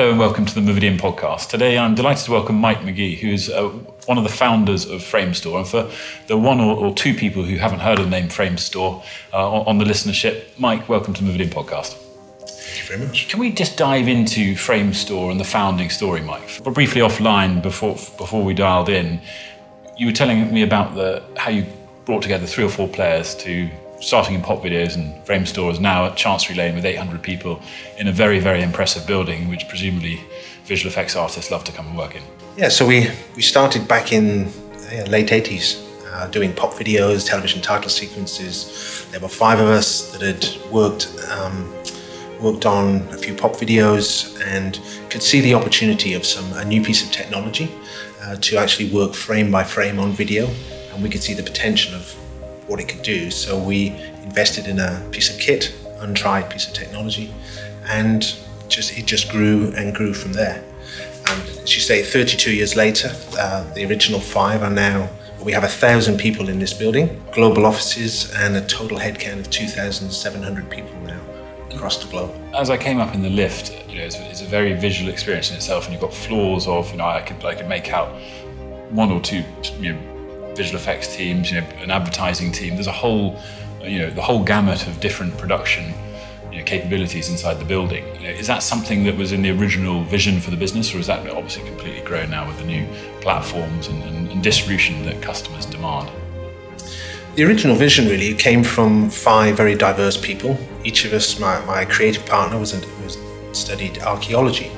Hello and welcome to the Movidiam podcast. Today I'm delighted to welcome Mike McGee, who is uh, one of the founders of Framestore. And for the one or, or, two people who haven't heard of the name Framestore uh, on the listenership, Mike, welcome to the Movidiam podcast. Thank you very much. Can we just dive into Framestore and the founding story, Mike? But briefly offline before before we dialed in, you were telling me about the how you brought together three or four players to starting in pop videos and Framestore is now at Chancery Lane with 800 people in a very, very impressive building, which presumably visual effects artists love to come and work in. Yeah, so we, we started back in late 80s uh, doing pop videos, television title sequences. There were five of us that had worked, um, worked on a few pop videos and could see the opportunity of some a new piece of technology uh, to actually work frame by frame on video. And we could see the potential of what it could do. So we invested in a piece of kit, untried piece of technology, and just it just grew and grew from there. And as you say, 32 years later, uh, the original five are now. We have a thousand people in this building, global offices, and a total headcount of 2,700 people now across the globe. As I came up in the lift, you know, it's, it's, a very visual experience in itself, and you've got floors of, you know, I could I could make out one or two, you know, visual effects teams, you know, an advertising team. There's a whole, you know, the whole gamut of different production you know, capabilities inside the building. You know, is that something that was in the original vision for the business, or is that obviously completely grown now with the new platforms and, and, and distribution that customers demand? The original vision really came from five very diverse people. Each of us, my, my creative partner was, was studied archaeology.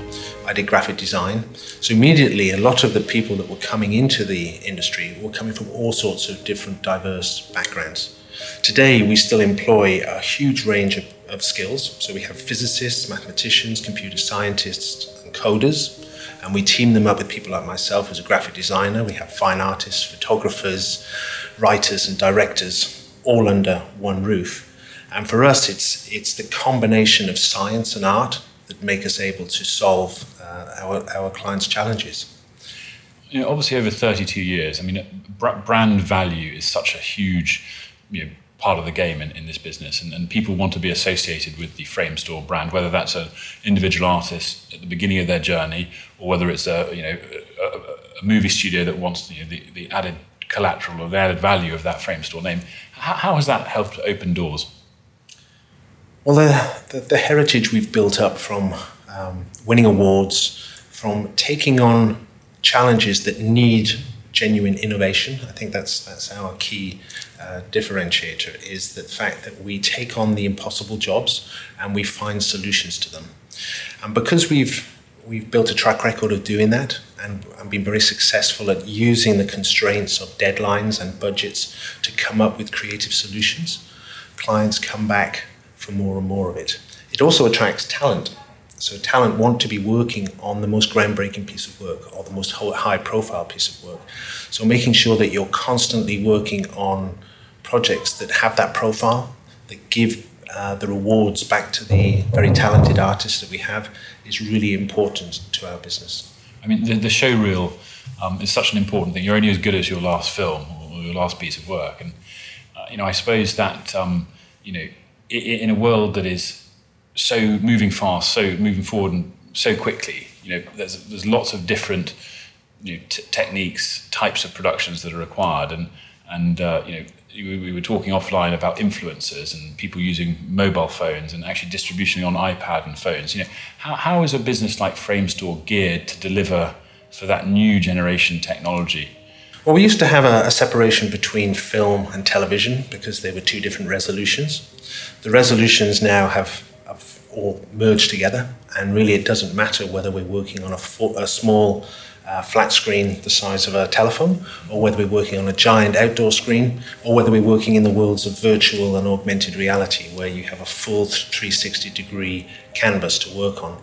I did graphic design. So immediately, a lot of the people that were coming into the industry were coming from all sorts of different diverse backgrounds. Today, we still employ a huge range of, of skills. So we have physicists, mathematicians, computer scientists, and coders. And we team them up with people like myself as a graphic designer. We have fine artists, photographers, writers, and directors all under one roof. And for us, it's, it's the combination of science and art that make us able to solve uh, our, our clients' challenges. You know, obviously, over 32 years, I mean, brand value is such a huge you know, part of the game in, in this business, and, and, people want to be associated with the Framestore brand, whether that's an individual artist at the beginning of their journey, or whether it's a you know a, a movie studio that wants you know, the, the added collateral or the added value of that Framestore name. How, how has that helped open doors? Well, the, the, the heritage we've built up from um, winning awards, from taking on challenges that need genuine innovation. I think that's that's our key uh, differentiator is the fact that we take on the impossible jobs and we find solutions to them. And because we've we've built a track record of doing that and, and been very successful at using the constraints of deadlines and budgets to come up with creative solutions, clients come back for more and more of it. It also attracts talent. So talent want to be working on the most groundbreaking piece of work or the most high profile piece of work. So making sure that you're constantly working on projects that have that profile, that give uh, the rewards back to the very talented artists that we have is really important to our business. I mean, the, the show reel um, is such an important thing. You're only as good as your last film or your last piece of work. And, uh, you know, I suppose that, um, you know, in a world that is so moving fast, so moving forward and so quickly, you know, there's there's lots of different you know, t- techniques, types of productions that are required, and and uh, you know, we were talking offline about influencers and people using mobile phones and actually distribution on iPad and phones. You know, how how is a business like Framestore geared to deliver for that new generation technology? Well, we used to have a, a, separation between film and television because they were two different resolutions. The resolutions now have, have all merged together, and really it doesn't matter whether we're working on a, a small uh, flat screen the size of a telephone, or whether we're working on a giant outdoor screen, or whether we're working in the worlds of virtual and augmented reality, where you have a full 360 degree canvas to work on.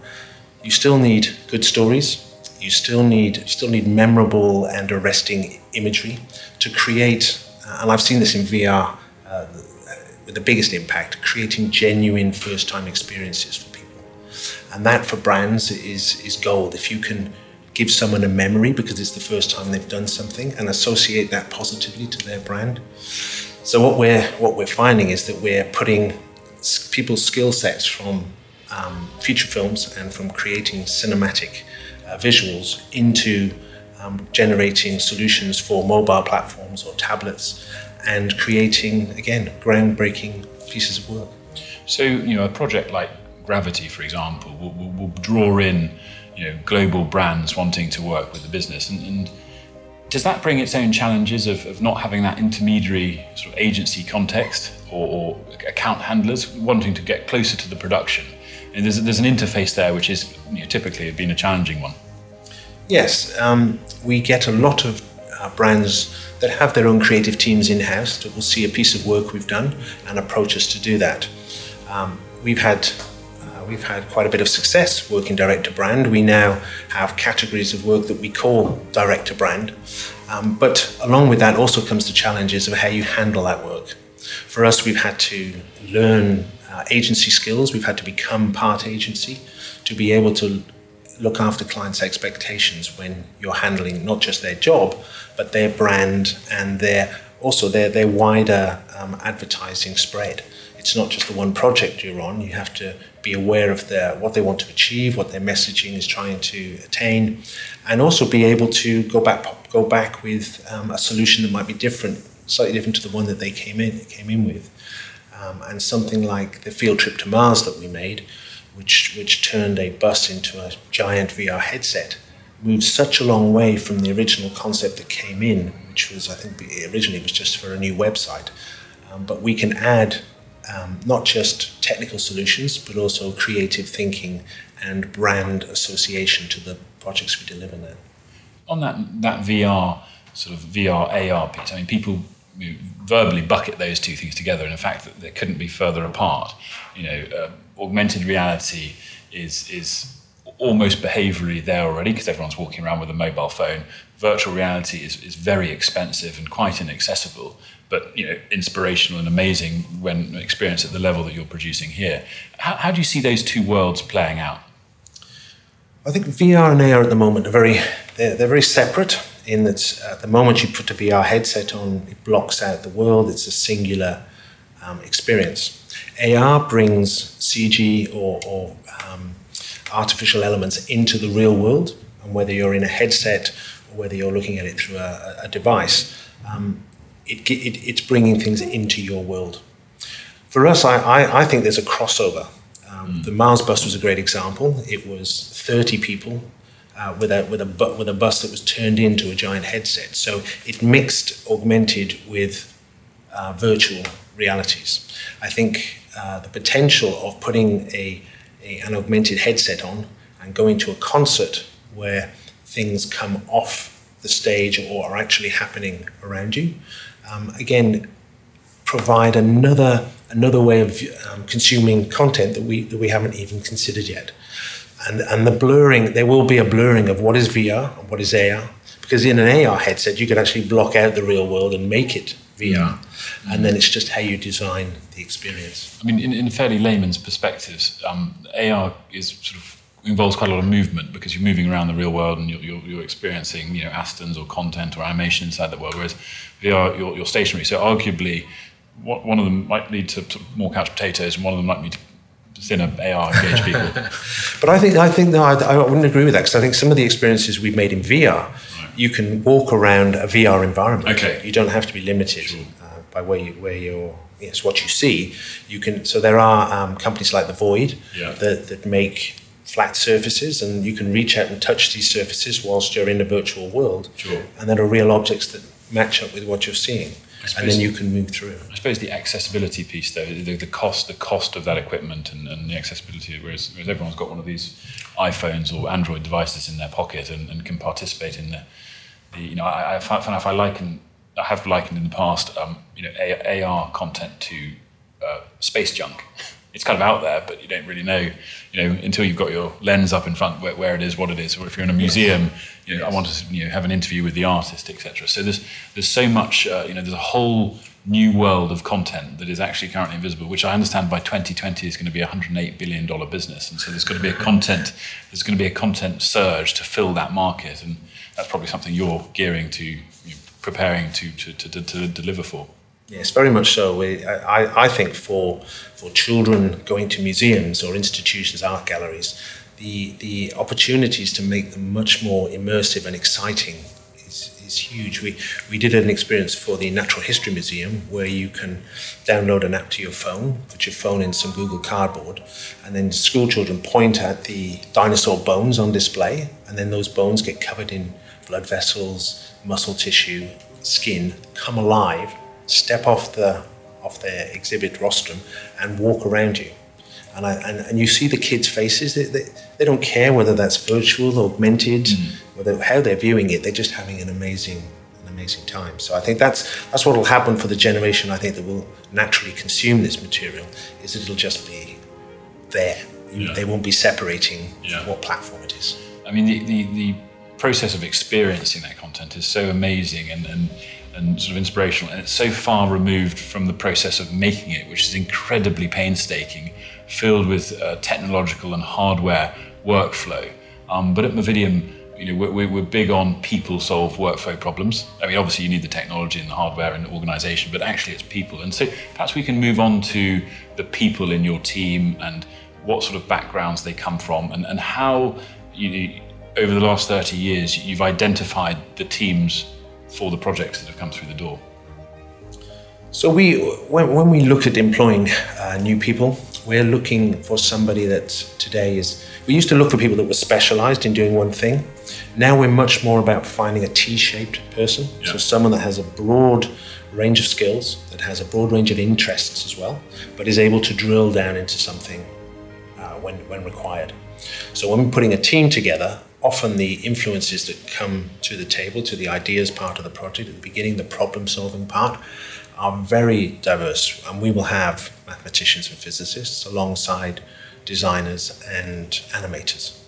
You still need good stories, you still need you still need memorable and arresting imagery to create. Uh, and I've seen this in VR uh, with the biggest impact, creating genuine first-time experiences for people. And that for brands is is gold. If you can give someone a memory because it's the first time they've done something and associate that positively to their brand. So what we're what we're finding is that we're putting people's skill sets from um, feature films and from creating cinematic visuals into um, generating solutions for mobile platforms or tablets and creating, again, groundbreaking pieces of work. So, you know, a project like Gravity, for example, will, will, will draw in, you know, global brands wanting to work with the business. And, and does that bring its own challenges of, of, not having that intermediary sort of agency context or, or account handlers wanting to get closer to the production? And there's, there's an interface there which is you know, typically been a challenging one. Yes, um, we get a lot of uh, brands that have their own creative teams in house that will see a piece of work we've done and approach us to do that. Um, we've had uh, we've had quite a bit of success working direct to brand. We now have categories of work that we call direct to brand, um, but along with that also comes the challenges of how you handle that work. For us, we've had to learn uh, agency skills. We've had to become part agency to be able to look after clients' expectations when you're handling not just their job, but their brand and their also their their wider um, advertising spread. It's not just the one project you're on. You have to be aware of their what they want to achieve, what their messaging is trying to attain, and also be able to go back go back with um, a solution that might be different, slightly different to the one that they came in came in with. Um, and something like the field trip to Mars that we made which, which turned a bus into a giant VR headset, moved such a long way from the original concept that came in, which was, I think, originally was just for a new website. Um, but we can add um, not just technical solutions, but also creative thinking and brand association to the projects we deliver now. On that, that VR, sort of VR AR piece, I mean, people know, verbally bucket those two things together, and the fact that they couldn't be further apart. You know, uh, augmented reality is is almost behaviorally there already because everyone's walking around with a mobile phone. Virtual reality is, is very expensive and quite inaccessible, but you know, inspirational and amazing when experienced at the level that you're producing here. How, how do you see those two worlds playing out? I think VR and AR at the moment are very they're, they're very separate in that at the moment you put a VR headset on, it blocks out the world. It's a singular um, experience. AR brings CG or, or um, artificial elements into the real world, and whether you're in a headset or whether you're looking at it through a, a device, um, it, it, it's bringing things into your world. For us, I, I, I think there's a crossover. Um, mm. The Mars bus was a great example. It was 30 people uh, with, a, with, a, with a bus that was turned into a giant headset. So it mixed augmented with uh, virtual realities. I think uh, the potential of putting a, a, an augmented headset on and going to a concert where things come off the stage or are actually happening around you, um, again, provide another another way of um, consuming content that we that we haven't even considered yet and and the blurring there will be a blurring of what is VR and what is AR because in an AR headset you can actually block out the real world and make it VR mm. and then it's just how you design the experience. I mean, in, in fairly layman's perspectives, um, AR is sort of involves quite a lot of movement because you're moving around the real world and you're, you're, you're experiencing you know Astons or content or animation inside the world, whereas VR you're, you're stationary. So arguably, one of them might lead to more couch potatoes, and one of them might lead to thinner AR engage people. but I think I think no, I, I wouldn't agree with that because I think some of the experiences we've made in VR, right. you can walk around a VR environment. Okay. You don't have to be limited sure. uh, by where you where you're. It's what you see. You can. So there are um, companies like the Void yeah. that that make flat surfaces and you can reach out and touch these surfaces whilst you're in a virtual world. Sure. And there are real objects that match up with what you're seeing and then you can move through. I suppose the accessibility piece, though, the, the cost, the cost of that equipment, and, and the accessibility. Whereas, whereas, everyone's got one of these iPhones or Android devices in their pocket and, and can participate in the, the you know, I, I find if I liken, I have likened in the past, um, you know, AR content to uh, space junk. It's kind of out there, but you don't really know, you know, until you've got your lens up in front where, where it is, what it is. Or if you're in a museum, you know, yes. I want to you know, have an interview with the artist, etc. So there's there's so much, uh, you know, there's a whole new world of content that is actually currently invisible, which I understand by 2020 is going to be a 108 billion dollar business, and so there's going to be a content there's going to be a content surge to fill that market, and that's probably something you're gearing to, you know, preparing to, to, to, to deliver for. Yes, very much so. We, I, I think for for children going to museums or institutions, art galleries, the the opportunities to make them much more immersive and exciting is, is huge. We we did an experience for the Natural History Museum where you can download an app to your phone, put your phone in some Google Cardboard, and then school children point at the dinosaur bones on display, and then those bones get covered in blood vessels, muscle tissue, skin, come alive step off the off their exhibit rostrum and walk around you. And, I, and, and you see the kids' faces. They, they, they don't care whether that's virtual or augmented, mm. whether how they're viewing it. They're just having an amazing an amazing time. So I think that's that's what will happen for the generation. I think that will naturally consume this material. Is that it'll just be there. Yeah. They won't be separating yeah. what platform it is. I mean, the, the, the process of experiencing that content is so amazing and, and and sort of inspirational. And it's so far removed from the process of making it, which is incredibly painstaking, filled with uh, technological and hardware workflow. Um, but at Movidiam, you know, we're, we're big on people solve workflow problems. I mean, obviously you need the technology and the hardware and the organization, but actually it's people. And so perhaps we can move on to the people in your team and what sort of backgrounds they come from and, and how you over the last 30 years you've identified the teams for the projects that have come through the door? So we, when, when we look at employing uh, new people, we're looking for somebody that today is. We used to look for people that were specialised in doing one thing. Now we're much more about finding a T-shaped person. Yeah. So someone that has a broad range of skills, that has a broad range of interests as well, but is able to drill down into something uh, when when required. So when we're putting a team together, often the influences that come to the table, to the ideas part of the project at the beginning, the problem solving part, are very diverse. And we will have mathematicians and physicists alongside designers and animators.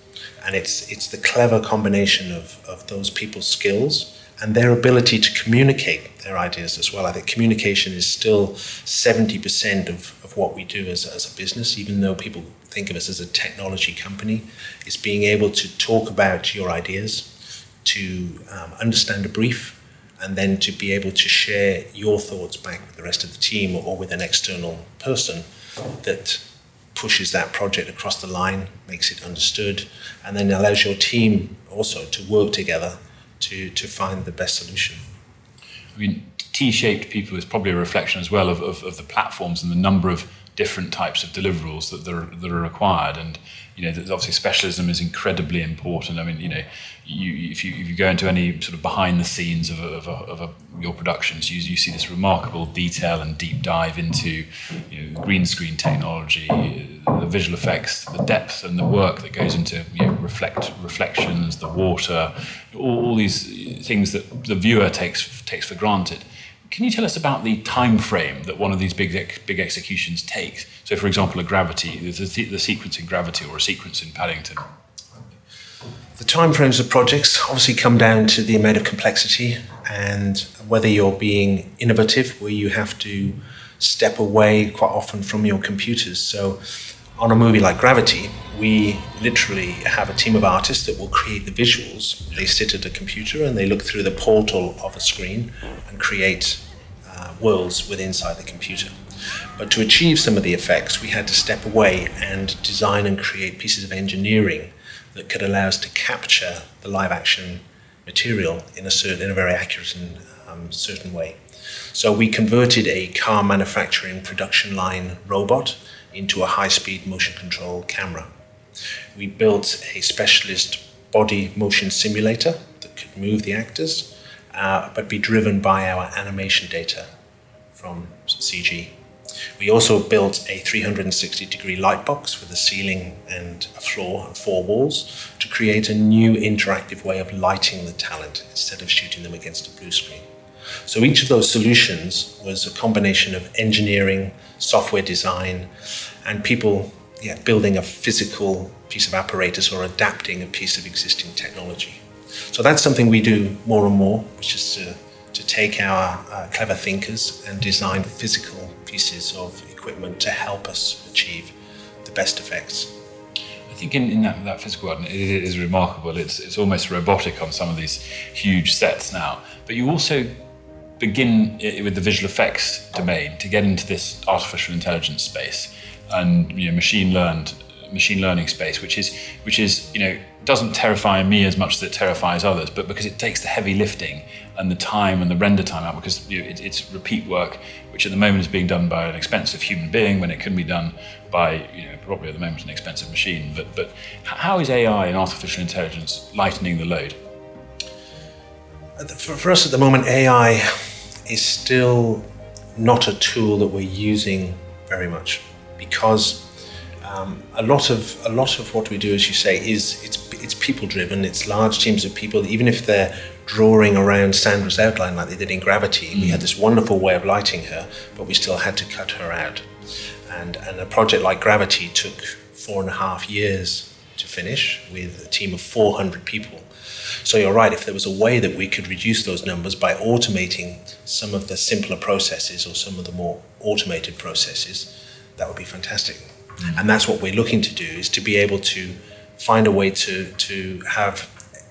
And it's, it's the clever combination of, of those people's skills and their ability to communicate their ideas as well. I think communication is still 70% of, of what we do as, as a business, even though people think of us as a technology company, is being able to talk about your ideas, to um, understand a brief, and then to be able to share your thoughts back with the rest of the team or, with an external person that pushes that project across the line, makes it understood, and then allows your team also to work together to, to find the best solution. I mean, T-shaped people is probably a reflection as well of, of, of the platforms and the number of different types of deliverables that, are, that are required. And you know, obviously specialism is incredibly important. I mean, you know, you, if you if you go into any sort of behind the scenes of, a, of, a, of a, your productions, you, you see this remarkable detail and deep dive into you know, green screen technology, the visual effects, the depth and the work that goes into you know, reflect reflections, the water, all, all these things that the viewer takes takes for granted. Can you tell us about the time frame that one of these big big executions takes? So, for example, a gravity, the, the sequence in gravity or a sequence in Paddington. The timeframes of projects obviously come down to the amount of complexity and whether you're being innovative, where you have to step away quite often from your computers. So, on a movie like Gravity, we literally have a team of artists that will create the visuals. They sit at a computer and they look through the portal of a screen and create uh, worlds within inside the computer. But to achieve some of the effects, we had to step away and design and create pieces of engineering that could allow us to capture the live action material in a certain, in a very accurate and um, certain way. So we converted a car manufacturing production line robot into a high-speed motion control camera. We built a specialist body motion simulator that could move the actors, uh, but be driven by our animation data from CG. We also built a 360 degree light box with a ceiling and a floor and four walls to create a new interactive way of lighting the talent instead of shooting them against a blue screen. So each of those solutions was a combination of engineering, software design, and people yeah, building a physical piece of apparatus or adapting a piece of existing technology. So that's something we do more and more, which is to, to take our uh, clever thinkers and design physical pieces of equipment to help us achieve the best effects. I think in, in that, that, physical garden, it is remarkable. It's, it's almost robotic on some of these huge sets now. But you also begin with the visual effects domain to get into this artificial intelligence space and you know, machine learned machine learning space, which is which is you know doesn't terrify me as much as it terrifies others, but because it takes the heavy lifting and the time and the render time out, because you know, it, it's repeat work, which at the moment is being done by an expensive human being when it can be done by you know probably at the moment an expensive machine. But but how is AI and artificial intelligence lightening the load? For, us at the moment, AI is still not a tool that we're using very much because um, a lot of a lot of what we do, as you say, is it's it's people driven. It's large teams of people. Even if they're drawing around Sandra's outline like they did in Gravity, mm. we had this wonderful way of lighting her, but we still had to cut her out. And and a project like Gravity took four and a half years to finish with a team of 400 people. So you're right. If there was a way that we could reduce those numbers by automating some of the simpler processes or some of the more automated processes, that would be fantastic. Mm. And that's what we're looking to do is to be able to find a way to, to have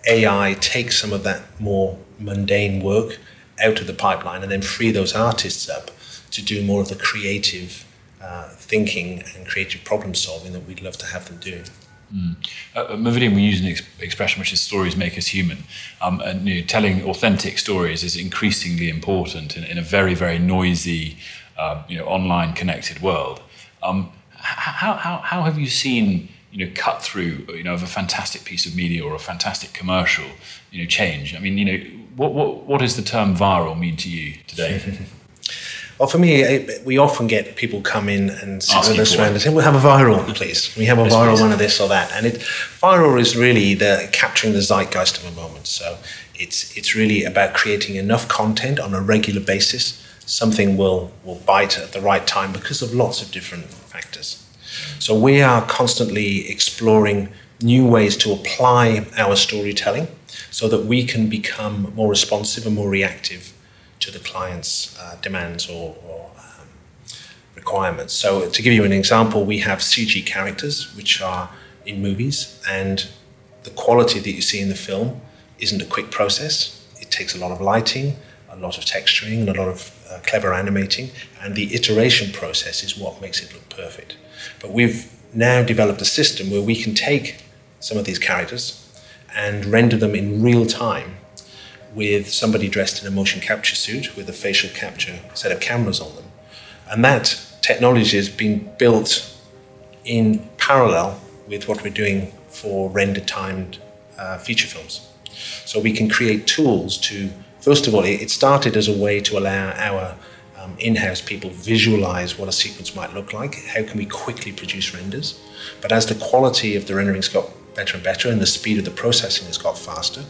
AI take some of that more mundane work out of the pipeline and then free those artists up to do more of the creative uh, thinking and creative problem solving that we'd love to have them do. Mm. Uh, at we use an ex- expression which is "stories make us human," um, and you know, telling authentic stories is increasingly important in, in a very, very noisy, uh, you know, online connected world. Um, how, how, how have you seen you know cut through you know of a fantastic piece of media or a fantastic commercial you know change? I mean, you know, what what what does the term viral mean to you today? Well, for me, we often get people come in and sit with us around and say, "We'll have a viral, please. We have a viral one of this or that." And it, viral is really the capturing the zeitgeist of a moment. So it's it's really about creating enough content on a regular basis. Something will will bite at the right time because of lots of different factors. So we are constantly exploring new ways to apply our storytelling so that we can become more responsive and more reactive to the client's uh, demands or, or um, requirements. So, to give you an example, we have CG characters which are in movies, and the quality that you see in the film isn't a quick process. It takes a lot of lighting, a lot of texturing, and a lot of uh, clever animating, and the iteration process is what makes it look perfect. But we've now developed a system where we can take some of these characters and render them in real time with somebody dressed in a motion capture suit with a facial capture set of cameras on them. And that technology has been built in parallel with what we're doing for render timed uh, feature films. So we can create tools to, first of all, it started as a way to allow our um, in-house people visualize what a sequence might look like. How can we quickly produce renders? But as the quality of the renderings got better and better and the speed of the processing has got faster,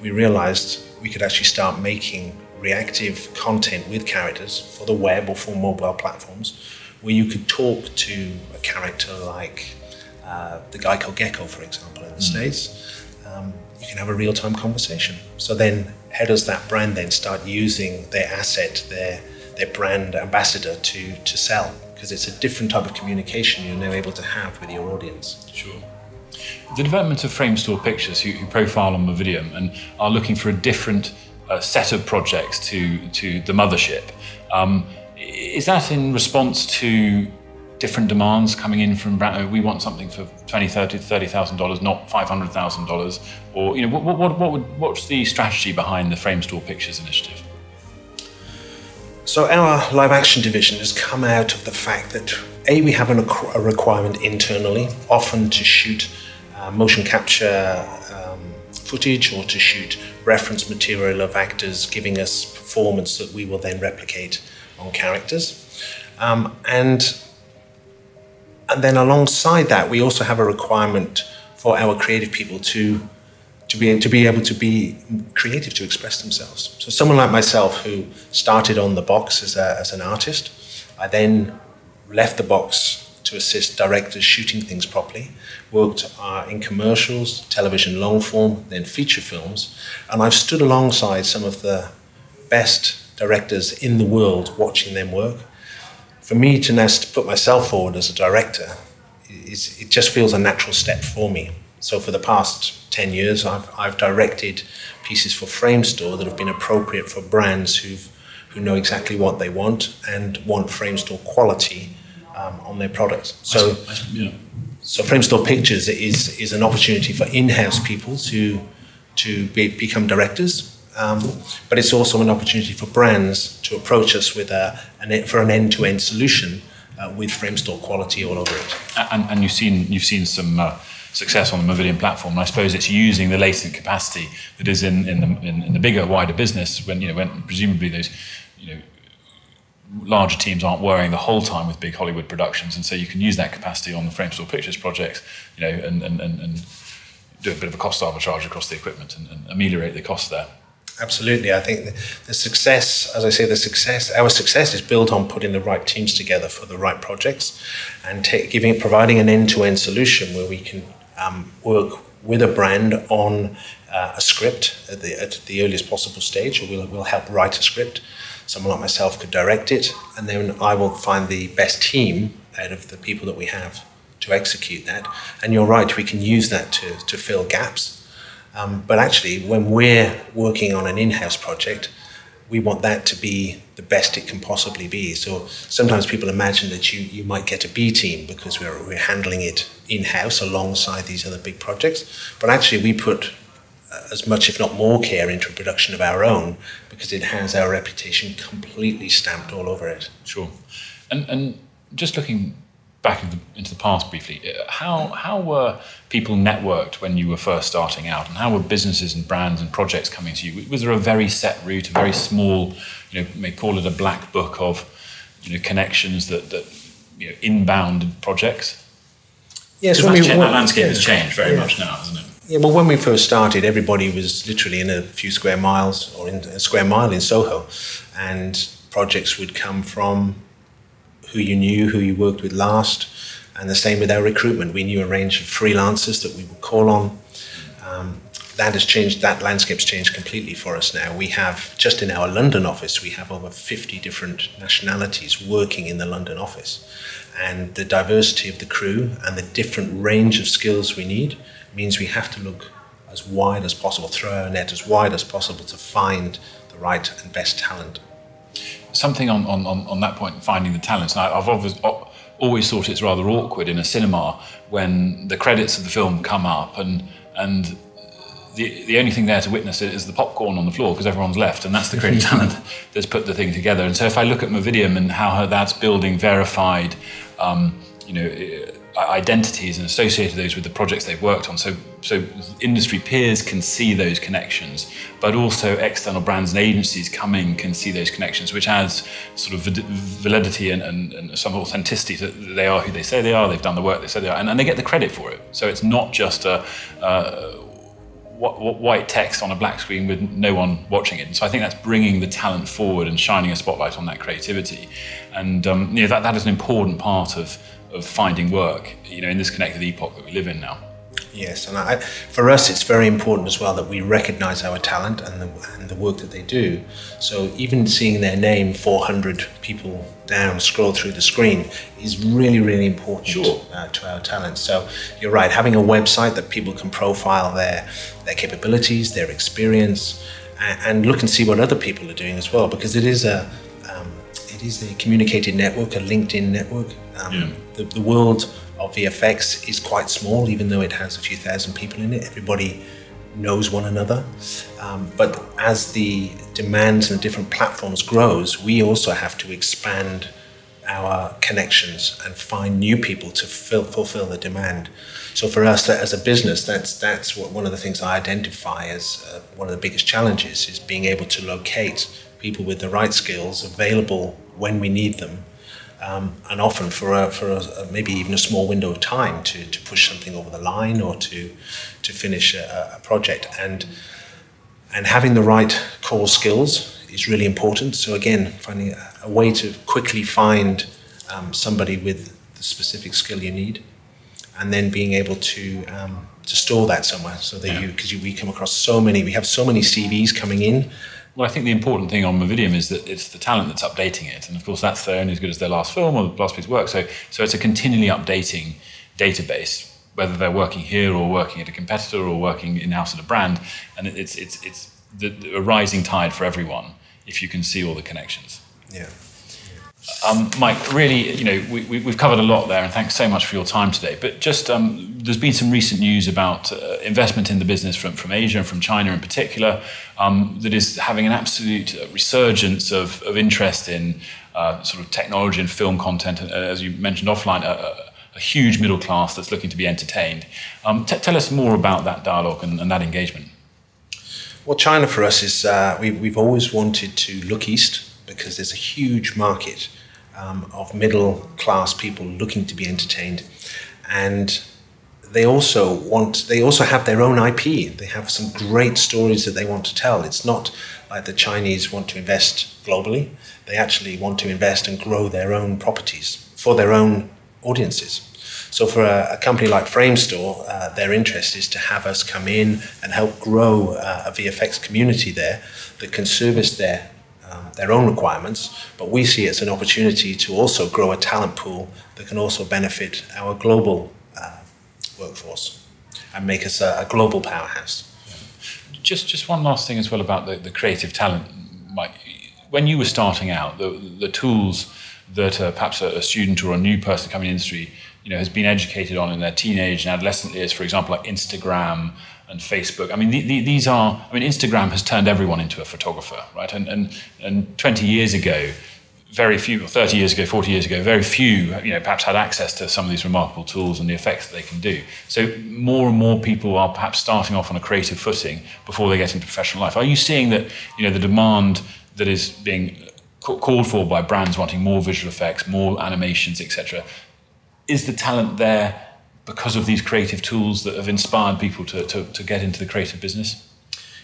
we realized we could actually start making reactive content with characters for the web or for mobile platforms where you could talk to a character like uh, the guy called Gecko, for example, in the mm. States. Um, you can have a real time conversation. So then, how does that brand then start using their asset, their, their brand ambassador to, to sell? Because it's a different type of communication you're now able to have with your audience. Sure the development of Framestore Pictures, who, who, profile on Movidiam and are looking for a different uh, set of projects to, to the mothership, um, is that in response to different demands coming in from brand? We want something for twenty, thirty, thirty thousand dollars, not five hundred thousand dollars, or you know, what, what, what would, what's the strategy behind the Framestore Pictures initiative? So our live action division has come out of the fact that a we have an, a requirement internally, often to shoot uh, motion capture um, footage or to shoot reference material of actors giving us performance that we will then replicate on characters. Um, and, and then alongside that, we also have a requirement for our creative people to, to, be, to be able to be creative, to express themselves. So someone like myself who started on the box as, a, as an artist, I then left the box to assist directors shooting things properly, worked uh, in commercials, television long form, then feature films, and I've stood alongside some of the best directors in the world watching them work. For me to now put myself forward as a director, it just feels a natural step for me. So for the past 10 years, I've, I've directed pieces for Framestore that have been appropriate for brands who've who know exactly what they want and want Framestore quality um, on their products. So, yeah. So Framestore Pictures is is an opportunity for in-house people to to be, become directors. Um, but it's also an opportunity for brands to approach us with a, an, for an end-to-end solution uh, with Framestore quality all over it. And, and you've seen you've seen some uh, success on the Movidiam platform. And I suppose it's using the latent capacity that is in, in, the, in, in the bigger, wider business when, you know, when presumably those, you know, larger teams aren't worrying the whole time with big Hollywood productions. And so you can use that capacity on the Framestore Pictures projects, you know, and, and, and, and do a bit of a cost arbitrage across the equipment and, and ameliorate the cost there. Absolutely. I think the success, as I say, the success, our success is built on putting the right teams together for the right projects and giving, providing an end to end solution where we can um, work with a brand on uh, a script at the, at the earliest possible stage, or we'll, we'll help write a script. Someone like myself could direct it, and then I will find the best team out of the people that we have to execute that. And you're right, we can use that to, to fill gaps. Um, but actually, when we're working on an in house project, we want that to be the best it can possibly be. So sometimes people imagine that you, you might get a B team because we're, we're handling it in house alongside these other big projects. But actually, we put as much, if not more, care into a production of our own because it has our reputation completely stamped all over it. Sure. And, and just looking back into the, into the past briefly, uh, how, how were people networked when you were first starting out? And how were businesses and brands and projects coming to you? Was there a very set route, a very small, you know, may call it a black book of you know, connections that, that you know, inbound projects? Yes, well, that landscape yeah, has changed very yeah. much now, hasn't it? Yeah, well, when we first started, everybody was literally in a few square miles or in a square mile in Soho, and projects would come from who you knew, who you worked with last, and the same with our recruitment. We knew a range of freelancers that we would call on. Um, that has changed, that landscape's changed completely for us now. We have, just in our London office, we have over 50 different nationalities working in the London office. And the diversity of the crew and the different range of skills we need means we have to look as wide as possible, throw our net as wide as possible to find the right and best talent something on, on, on that point, finding the talents. And I, have always, always thought it's rather awkward in a cinema when the credits of the film come up and and the, the only thing there to witness it is the popcorn on the floor because everyone's left, and that's the creative talent that's put the thing together. And so, if I look at Movidiam and how that's building verified, um, you know, identities and associated those with the projects they've worked on. So, so industry peers can see those connections, but also external brands and agencies coming can see those connections, which adds sort of validity and, and, and some authenticity that they are who they say they are. They've done the work they say they are, and, and they get the credit for it. So it's not just a. Uh, white text on a black screen with no one watching it. And so I think that's bringing the talent forward and shining a spotlight on that creativity. And um, you know, that, that is an important part of of finding work, you know, in this connected epoch that we live in now. Yes, and I, for us, it's very important as well that we recognise our talent and the, and the work that they do. So even seeing their name 400 people down scroll through the screen is really, really important sure. uh, to our talent. So you're right, having a website that people can profile their their capabilities, their experience, and, and look and see what other people are doing as well, because it is a it is a communicated network, a LinkedIn network. Um, yeah. the, the world of VFX is quite small, even though it has a few thousand people in it. Everybody knows one another. Um, but as the demands and different platforms grows, we also have to expand our connections and find new people to fill, fulfill the demand. So for us, as a business, that's that's what one of the things I identify as uh, one of the biggest challenges is being able to locate people with the right skills available when we need them, um, and often for a, for a, maybe even a small window of time to, to push something over the line or to to finish a, a project and and having the right core skills is really important. So again, finding a, a way to quickly find um, somebody with the specific skill you need, and then being able to um, to store that somewhere so that yeah. you because we come across so many we have so many CVs coming in well, I think the important thing on Movidiam is that it's the talent that's updating it, and of course that's only as good as their last film or the last piece of work. So, so it's a continually updating database, whether they're working here or working at a competitor or working in house at a brand, and it's it's it's the, the, a rising tide for everyone if you can see all the connections. Yeah. Um, Mike, really, you know, we, we, have covered a lot there, and thanks so much for your time today. But just, um, there's been some recent news about uh, investment in the business from, from Asia and from China in particular um, that is having an absolute resurgence of, of interest in uh, sort of technology and film content, uh, as you mentioned offline, a, a, huge middle class that's looking to be entertained. Um, t- tell us more about that dialogue and, and, that engagement. Well, China for us is, uh, we, we've always wanted to look east because there's a huge market um, of middle class people looking to be entertained. And they also want they also have their own IP. They have some great stories that they want to tell. It's not like the Chinese want to invest globally. They actually want to invest and grow their own properties for their own audiences. So for a, a company like Framestore, uh, their interest is to have us come in and help grow uh, a VFX community there that can service their um, their own requirements, but we see it as an opportunity to also grow a talent pool that can also benefit our global uh, workforce and make us a, a global powerhouse. Just, just one last thing as well about the, the creative talent, Mike. When you were starting out, the, the tools that uh, perhaps a, a, student or a new person coming in the industry you know, has been educated on in their teenage and adolescent years, for example, like Instagram, and Facebook. I mean, the, the, these are. I mean, Instagram has turned everyone into a photographer, right? And and and 20 years ago, very few, 30 years ago, 40 years ago, very few, you know, perhaps had access to some of these remarkable tools and the effects that they can do. So more and more people are perhaps starting off on a creative footing before they get into professional life. Are you seeing that, you know, the demand that is being called for by brands wanting more visual effects, more animations, etc. Is the talent there because of these creative tools that have inspired people to, to, to get into the creative business?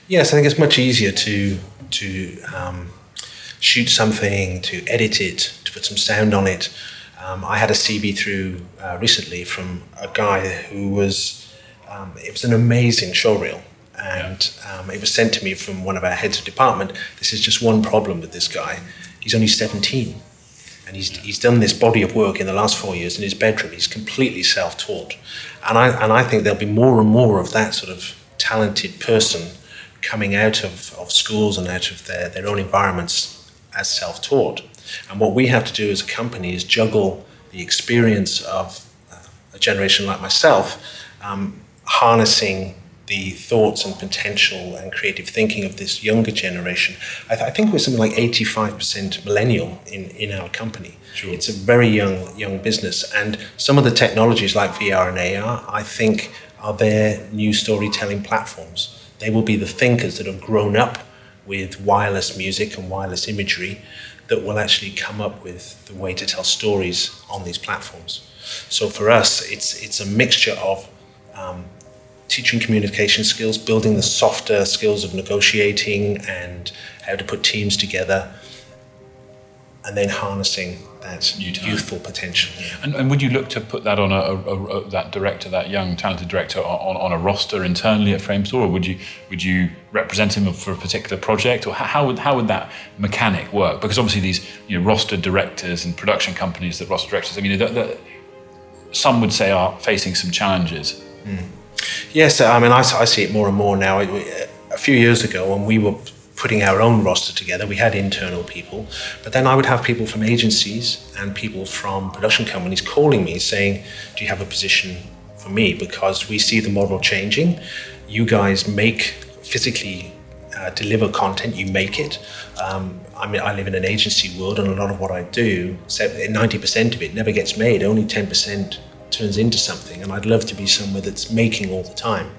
Yes, I think it's much easier to to um, shoot something, to edit it, to put some sound on it. Um, I had a CV through uh, recently from a guy who was um, it was an amazing showreel, and um, it was sent to me from one of our heads of department. This is just one problem with this guy. He's only seventeen and he's, he's done this body of work in the last four years in his bedroom. He's completely self-taught, and I and I think there'll be more and more of that sort of talented person coming out of, of schools and out of their, their own environments as self-taught. And what we have to do as a company is juggle the experience of a generation like myself, um, harnessing the thoughts and potential and creative thinking of this younger generation. I, th- I think we're something like 85% millennial in, in our company. Sure. It's a very young young business, and some of the technologies like VR and AR, I think, are their new storytelling platforms. They will be the thinkers that have grown up with wireless music and wireless imagery that will actually come up with the way to tell stories on these platforms. So for us, it's it's a mixture of um, teaching communication skills, building the softer skills of negotiating and how to put teams together, and then harnessing that youthful potential. And, and, would you look to put that on a, a, a, that director, that young talented director, on, on a roster internally at Framestore, or would you would you represent him for a particular project, or how, how would how would that mechanic work? Because obviously these you know roster directors and production companies that roster directors, I mean, some would say are facing some challenges. Mm. Yes, I mean, I, I see it more and more now. A few years ago, when we were putting our own roster together, we had internal people, but then I would have people from agencies and people from production companies calling me saying, Do you have a position for me? Because we see the model changing. You guys make physically uh, deliver content, you make it. Um, I mean, I live in an agency world, and a lot of what I do, 90% of it never gets made, only 10% turns into something. And I'd love to be somewhere that's making all the time.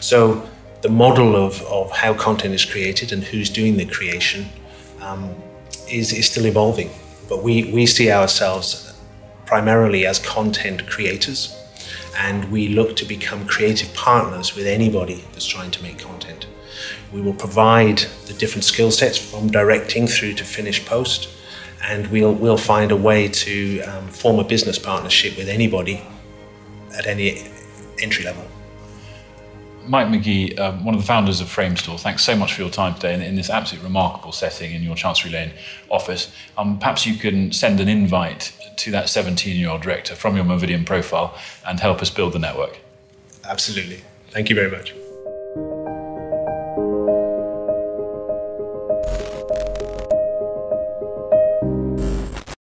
So the model of, of how content is created and who's doing the creation um, is, is still evolving. But we, we see ourselves primarily as content creators and we look to become creative partners with anybody that's trying to make content. We will provide the different skill sets from directing through to finished post and we'll, we'll find a way to um, form a business partnership with anybody at any entry level. Mike McGee, um, one of the founders of Framestore, thanks so much for your time today in, in this absolutely remarkable setting in your Chancery Lane office. Um, perhaps you can send an invite to that 17 year old director from your Movidiam profile and help us build the network. Absolutely. Thank you very much.